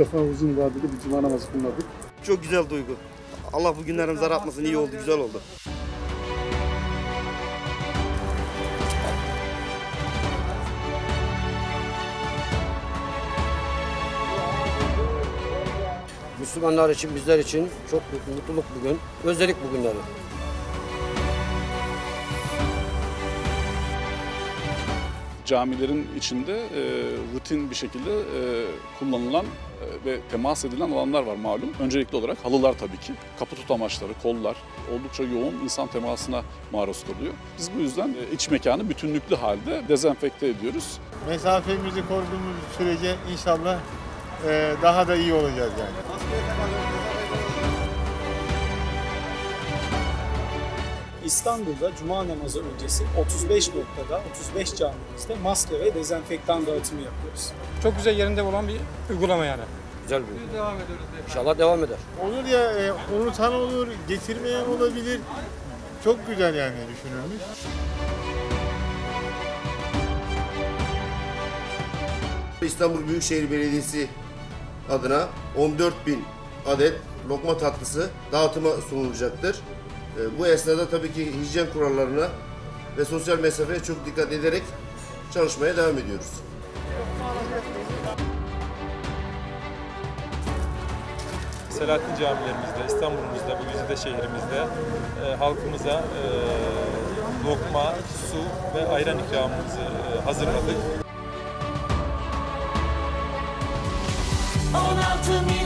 defa uzun vadeli bir cuma namazı kılmadık. Çok güzel duygu. Allah bu günlerimizi aratmasın iyi oldu, güzel oldu. Müslümanlar için, bizler için çok büyük mutluluk bugün. Özledik bugünleri. Camilerin içinde e, rutin bir şekilde e, kullanılan e, ve temas edilen alanlar var malum. Öncelikli olarak halılar tabii ki. Kapı tutamaçları, kollar oldukça yoğun insan temasına maruz kalıyor. Biz bu yüzden e, iç mekanı bütünlüklü halde dezenfekte ediyoruz. mesafemizi koruduğumuz sürece inşallah e, daha da iyi olacağız yani. İstanbul'da Cuma namazı öncesi 35 noktada, 35 camimizde maske ve dezenfektan dağıtımı yapıyoruz. Çok güzel yerinde olan bir uygulama yani. Güzel bir Devam ediyoruz. İnşallah devam eder. Olur ya e, unutan olur, getirmeyen olabilir. Çok güzel yani düşünülmüş. İstanbul Büyükşehir Belediyesi adına 14 bin adet lokma tatlısı dağıtıma sunulacaktır. Ee, Bu esnada tabii ki hijyen kurallarına ve sosyal mesafeye çok dikkat ederek çalışmaya devam ediyoruz. Selahattin camilerimizde, İstanbul'umuzda, bu güzide şehrimizde e, halkımıza e, lokma, su ve ayran ikramımızı e, hazırladık. 16 milyon